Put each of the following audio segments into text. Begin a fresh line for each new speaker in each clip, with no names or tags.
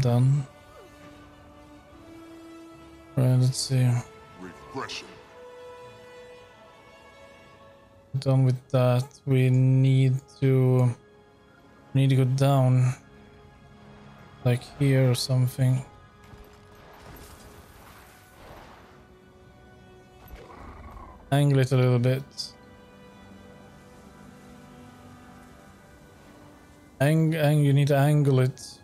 Done. Right, let's see.
Refreshing.
Done with that. We need to we need to go down. Like here or something. Angle it a little bit. Ang, ang you need to angle it.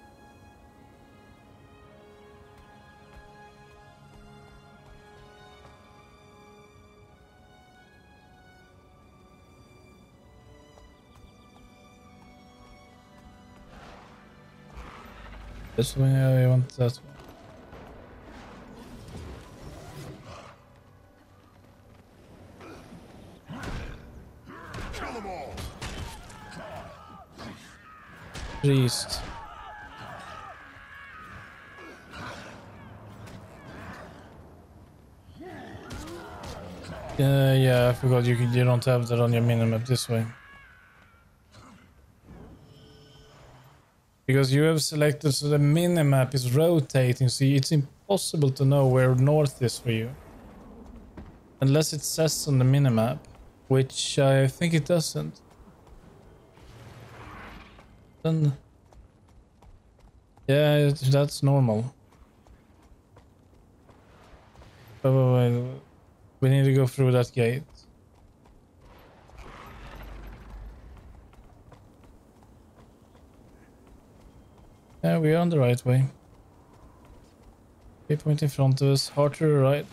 This one, yeah, I want that one. Priest. Yeah, yeah, I forgot you you don't have that on your minimap this way. Because you have selected so the minimap is rotating, so it's impossible to know where north is for you. Unless it says on the minimap, which I think it doesn't. Then... Yeah, that's normal. Wait, wait, wait. We need to go through that gate. Yeah, we are on the right way. Waypoint in front of us, hard to the right.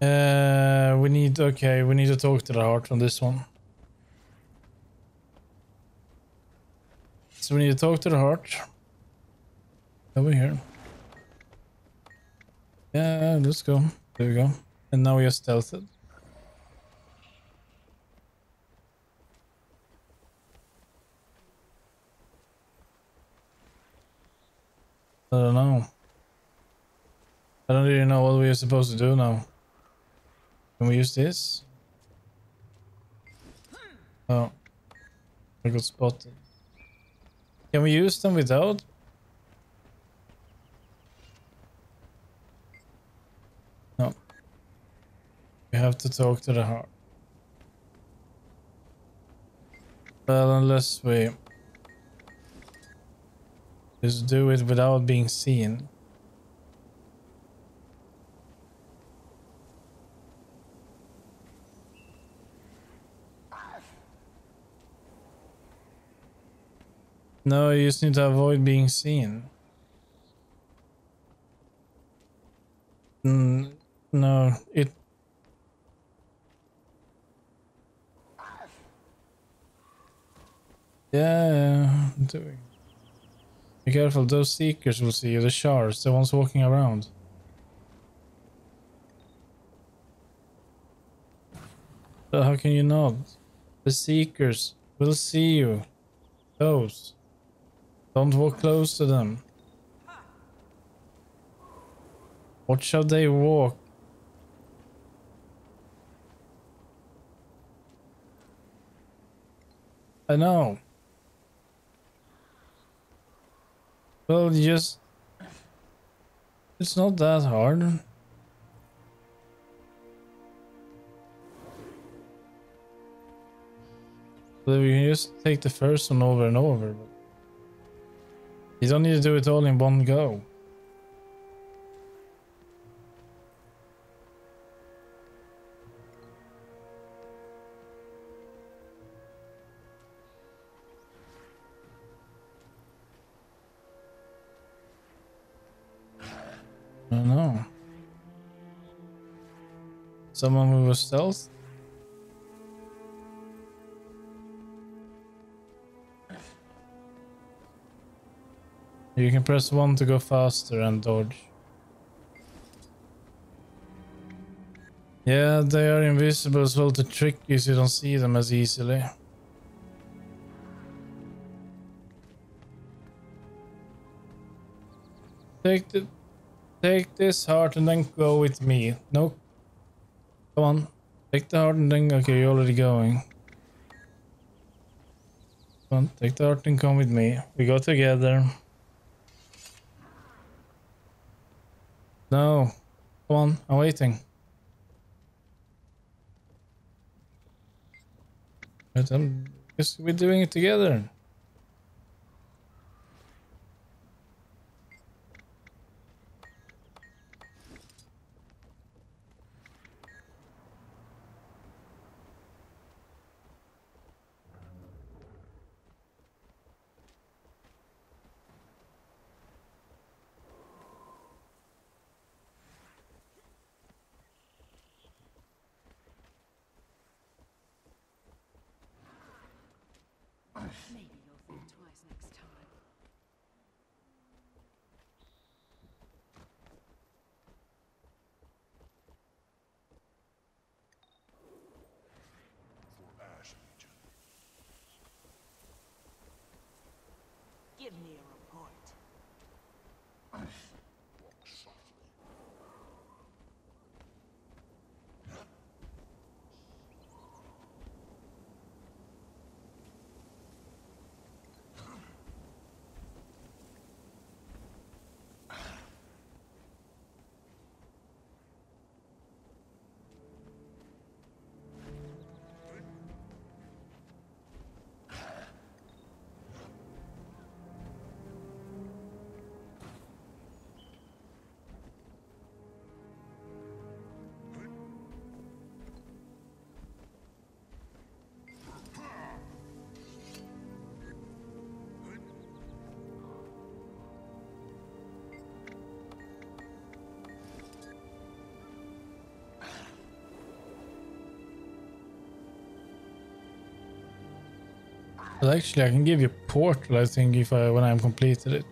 Uh, we need, okay, we need to talk to the heart on this one. So we need to talk to the heart. Over here. Yeah, let's go. There we go. And now we are stealthed. I don't know. I don't really know what we are supposed to do now. Can we use this? Oh. I got spotted. Can we use them without? No. We have to talk to the heart. Well, unless we just do it without being seen. No, you just need to avoid being seen. Mm, no, it. Yeah, I'm doing. Be careful, those seekers will see you, the shards, the ones walking around. But how can you not? The seekers will see you. Those. Don't walk close to them. What shall they walk? I know. Well, you just... It's not that hard. So we can just take the first one over and over. You don't need to do it all in one go. Someone who was stealth? You can press 1 to go faster and dodge. Yeah, they are invisible as well to trick you so you don't see them as easily. Take the... Take this heart and then go with me. No. Come on. Take the heart and then... Okay, you're already going. Come on, take the heart and come with me. We go together. No. Come on, I'm waiting. But I'm... Guess we're doing it together.
Maybe you'll think twice next time.
For Ash Legion.
Give me
But actually, I can give you portal. I think if I when I'm completed it.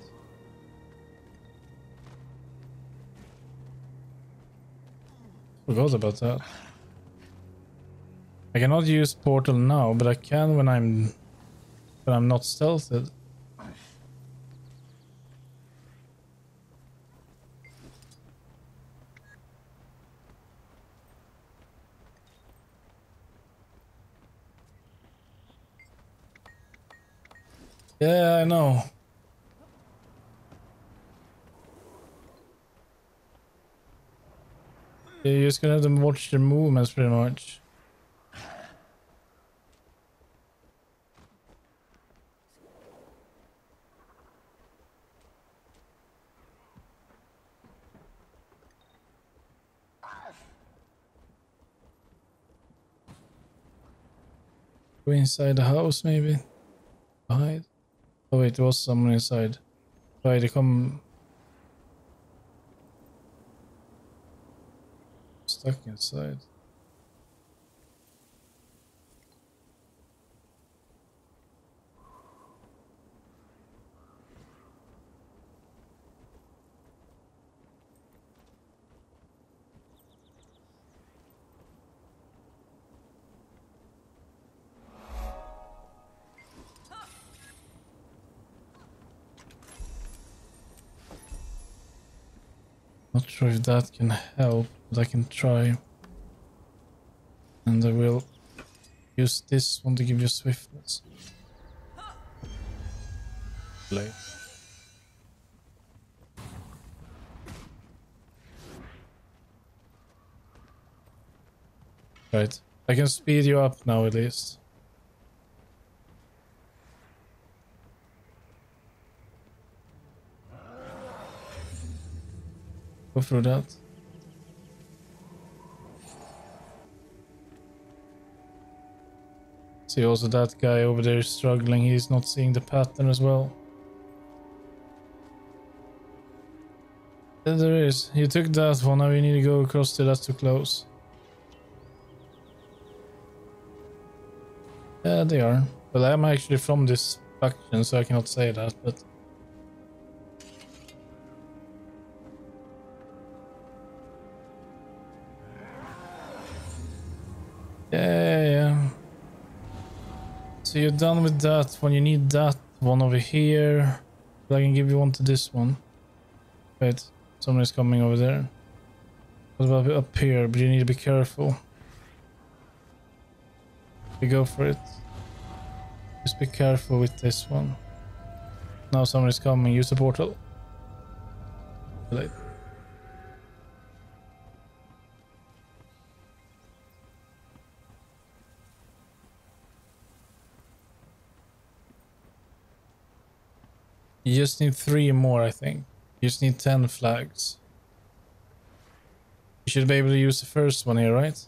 Forgot about that. I cannot use portal now, but I can when I'm when I'm not stealthed. Yeah, You're just gonna have to watch their movements pretty much. Go inside the house maybe. Hide. Oh wait, there was someone inside. Right, they come stuck inside. Sure if that can help, but I can try. And I will use this one to give you swiftness. Play. Right. I can speed you up now at least. Go through that. See also that guy over there is struggling, he's not seeing the pattern as well. There there is. You took that one, now we need to go across to that's too close. Yeah, they are. Well, I'm actually from this faction, so I cannot say that, but... Yeah, yeah. So you're done with that one. You need that one over here. I can give you one to this one. Wait. Somebody's coming over there. What about up here? But you need to be careful. You go for it. Just be careful with this one. Now somebody's coming. Use the portal. Late. You just need three more, I think. You just need ten flags. You should be able to use the first one here, right?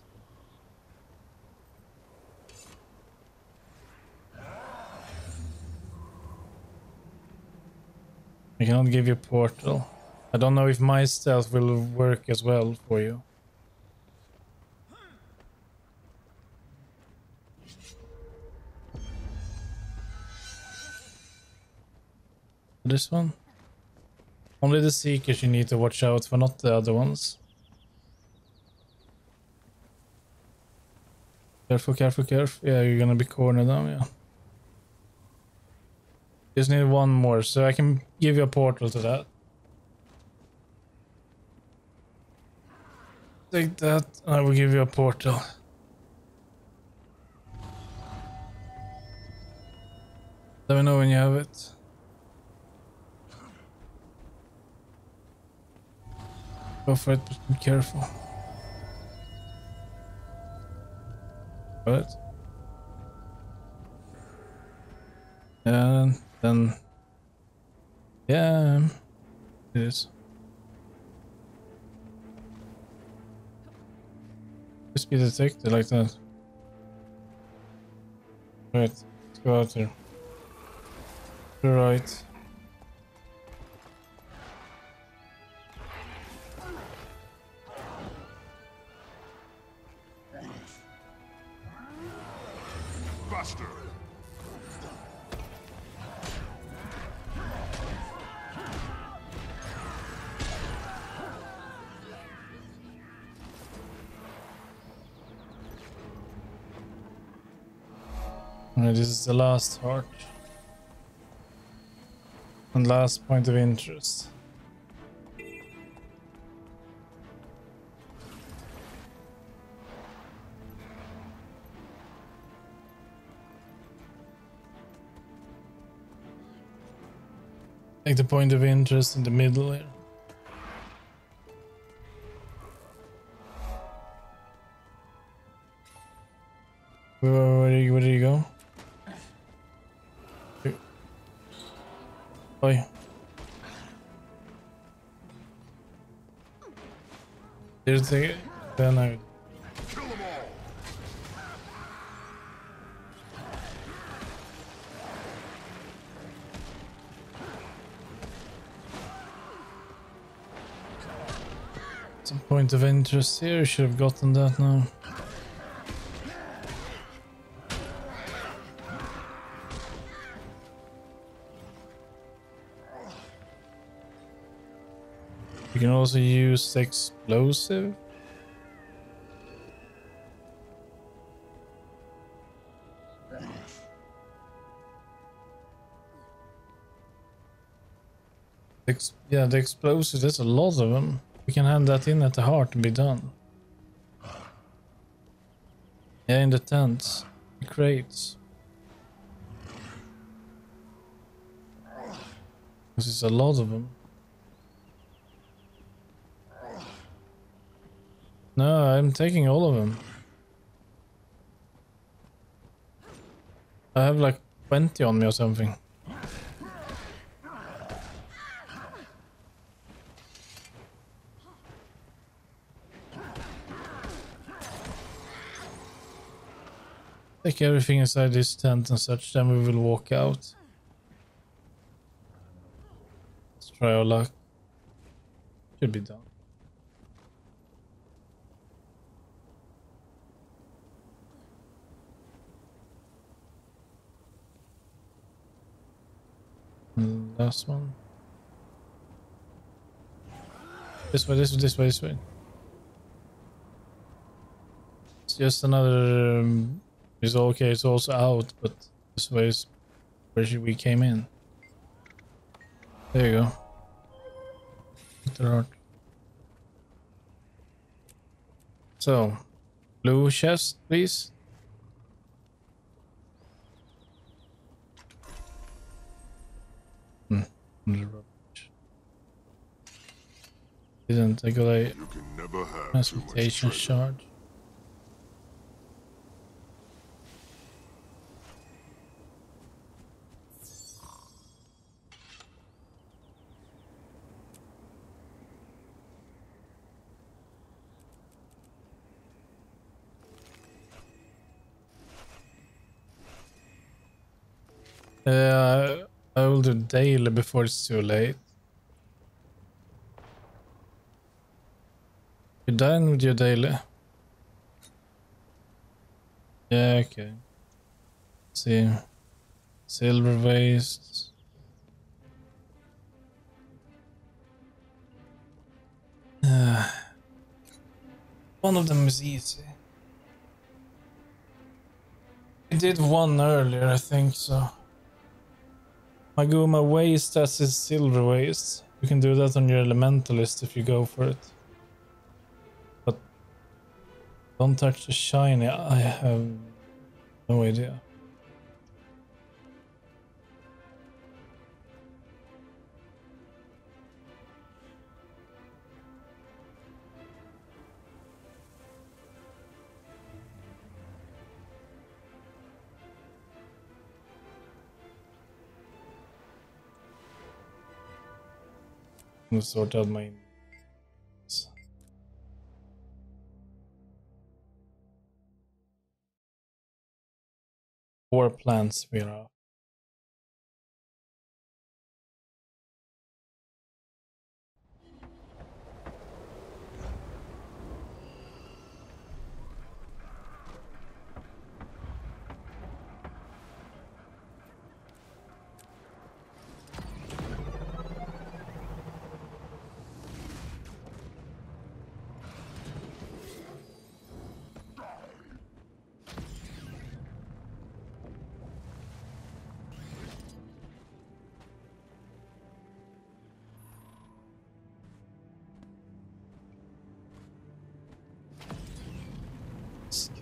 I cannot give you a portal. I don't know if my stealth will work as well for you. This one? Only the seekers you need to watch out for, not the other ones. Careful, careful, careful. Yeah, you're gonna be cornered now, yeah. Just need one more, so I can give you a portal to that. Take that, I will give you a portal. Let me know when you have it. Go for it, but be careful. It? And then... Yeah... It is. Just be detected like that. Right, let's go out there. The right. Last heart. And last point of interest. Take the point of interest in the middle here. There's the... Then I...
All.
Some point of interest here. Should have gotten that now. Can also use explosive. Ex yeah, the explosive, there's a lot of them. We can hand that in at the heart and be done. Yeah, in the tents. The crates. This is a lot of them. No, I'm taking all of them. I have like 20 on me or something. Take everything inside this tent and such, then we will walk out. Let's try our luck. Should be done. last one. This way, this way, this way, this way. It's just another... Um, it's okay, it's also out, but this way is where we came in. There you go. The rock. So, blue chest, please.
Have too much
transportation charge? Uh, I will do daily before it's too late. You're done with your daily? Yeah, okay. see. Silver waste. Uh, one of them is easy. I did one earlier, I think so. Maguuma waste as is silver waste. You can do that on your elementalist if you go for it. But don't touch the shiny. I have no idea. Gonna sort out my four plants we are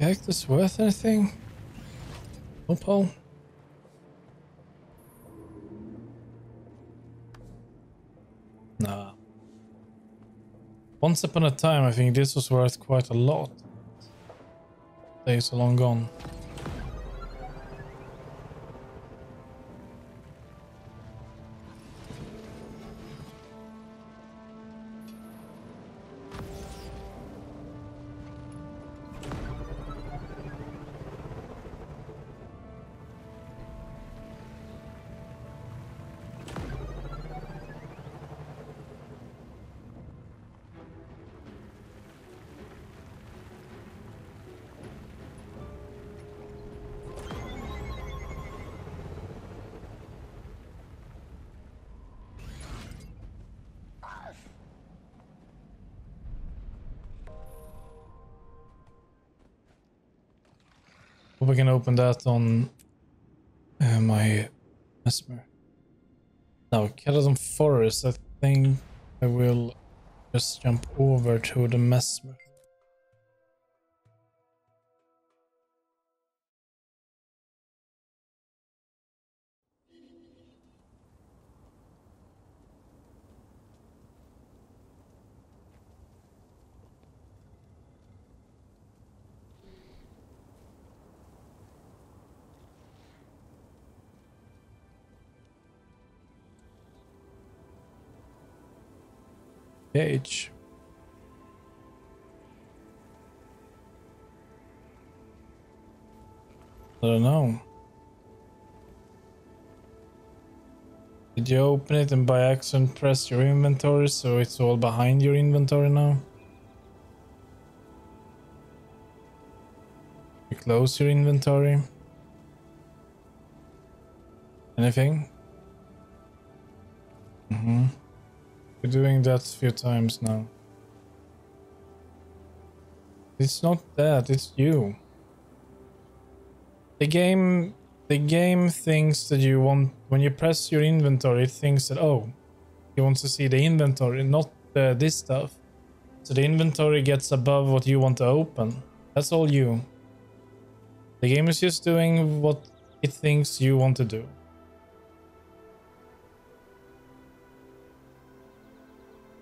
cactus worth anything? Opal? Nah. Once upon a time, I think this was worth quite a lot. Days are long gone. Open that on uh, my mesmer. Now, Caledon Forest, I think I will just jump over to the mesmer. I don't know. Did you open it and by accident press your inventory so it's all behind your inventory now? You close your inventory? Anything? Mm-hmm. You're doing that a few times now. It's not that, it's you. The game the game thinks that you want when you press your inventory it thinks that oh it wants to see the inventory, not uh, this stuff. So the inventory gets above what you want to open. That's all you. The game is just doing what it thinks you want to do.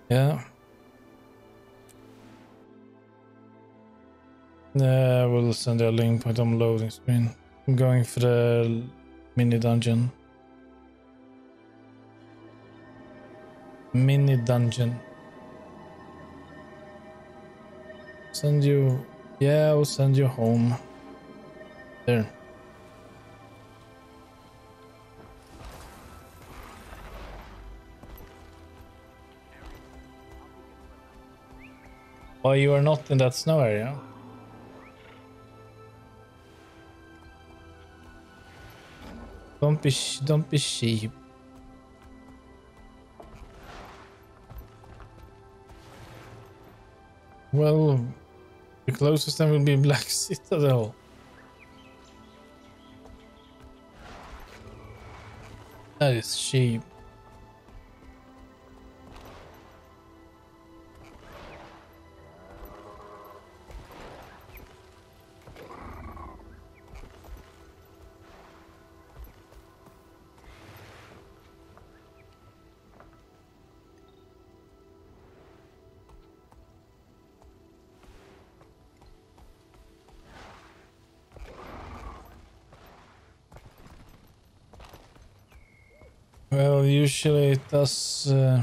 Yeah. Yeah, we'll send you a link point on loading screen. I'm going for the mini dungeon. Mini dungeon. Send you. Yeah, I'll send you home. There. Why you are not in that snow area? Don't be don't be sheep. Well, the closest then will be Black Citadel. That is sheep. Well, usually it does uh,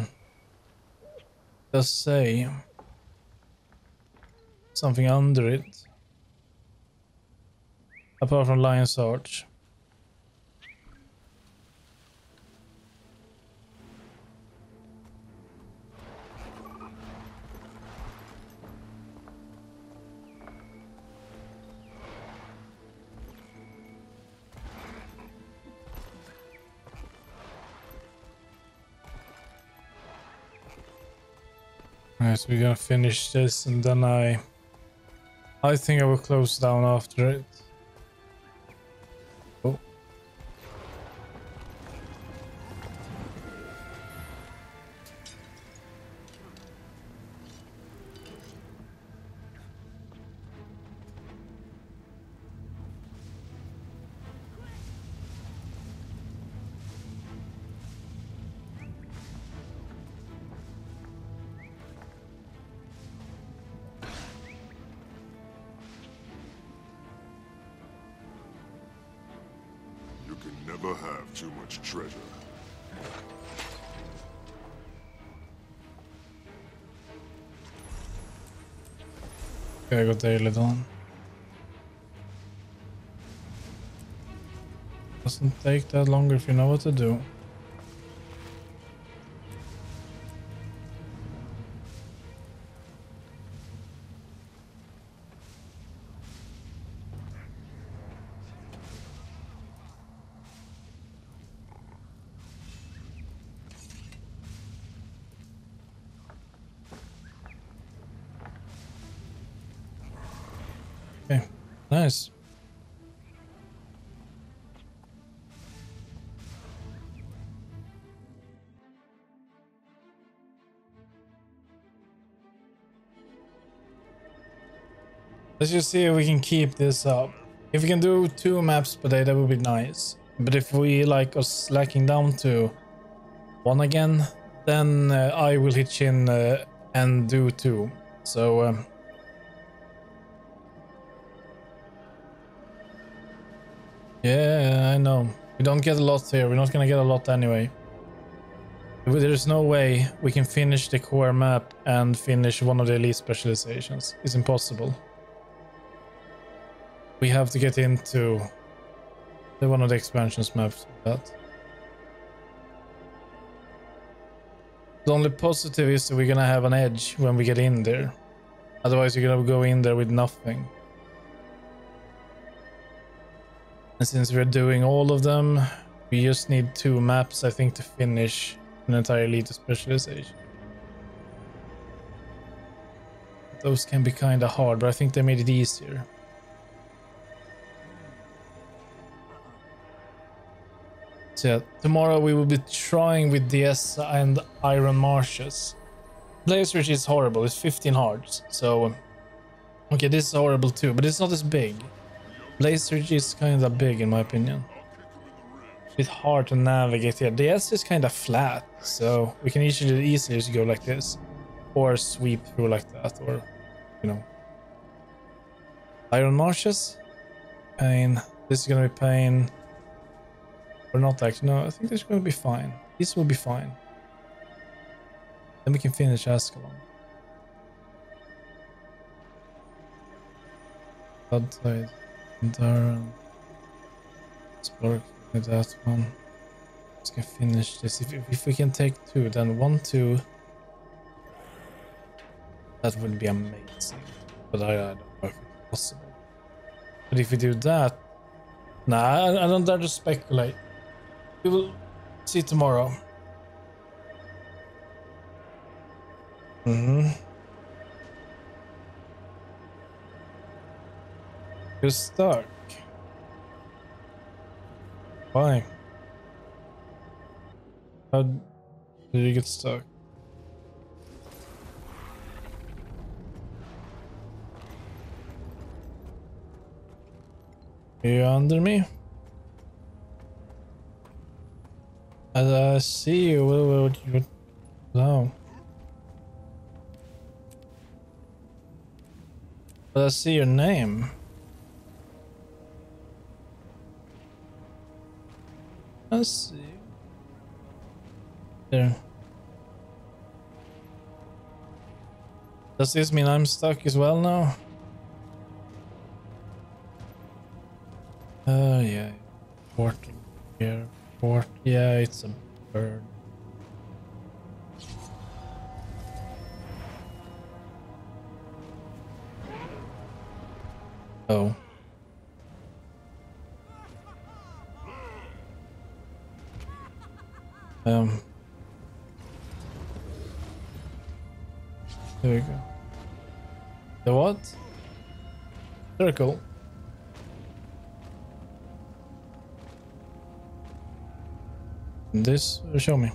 does say something under it, apart from Lion's Arch. Alright, so we're gonna finish this and then I I think I will close down after it. Okay, I got Daily Dawn. Doesn't take that longer if you know what to do. Let's just see if we can keep this up. If we can do two maps per day, that would be nice. But if we like are slacking down to one again, then uh, I will hitch in uh, and do two. So um, Yeah, I know. We don't get a lot here. We're not gonna get a lot anyway. There's no way we can finish the core map and finish one of the elite specializations. It's impossible. We have to get into the one of the expansions maps. That. The only positive is that we're gonna have an edge when we get in there. Otherwise, you're gonna go in there with nothing. And since we're doing all of them, we just need two maps, I think, to finish an entire elite specialization. Those can be kind of hard, but I think they made it easier. So tomorrow we will be trying with Diessa and Iron Marches. Blaze Ridge is horrible. It's 15 hearts. So, okay, this is horrible too, but it's not as big. Blaze Ridge is kind of big in my opinion. It's hard to navigate here. The S is kind of flat, so we can easily easily just go like this, or sweep through like that, or you know. Iron Marches, pain. This is gonna be pain. Or not actually. No, I think this is gonna be fine. This will be fine. Then we can finish Ascalon. Bloodtide, Darren, Spark, that one. Let's can finish this. If, if we can take two, then one, two. That would be amazing. But I, I don't know if it's possible. But if we do that, nah, I, I don't dare to speculate. We will see tomorrow. Mm-hmm. You're stuck. Why? How did you get stuck? Are you under me? As I see you, what, what, no. But I see your name. I see. There. Does this mean I'm stuck as well now? Oh, uh, yeah. Working here. Yeah, it's a bird. Oh. Um. There we go. The what? Circle. This, show me.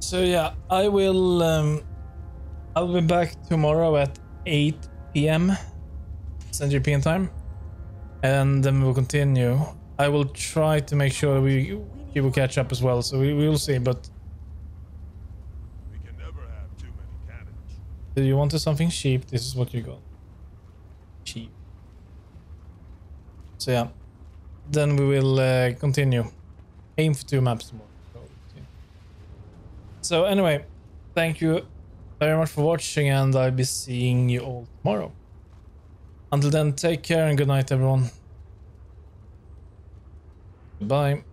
So yeah, I will. Um, I'll be back tomorrow at 8 p.m. Central European time, and then we'll continue. I will try to make sure we we will catch up as well. So we, we will see. But
We can never have too many
do you wanted something cheap? This is what you got. Cheap. So yeah, then we will uh, continue. Aim for two maps tomorrow. So anyway, thank you very much for watching and I'll be seeing you all tomorrow. Until then, take care and good night everyone. Goodbye.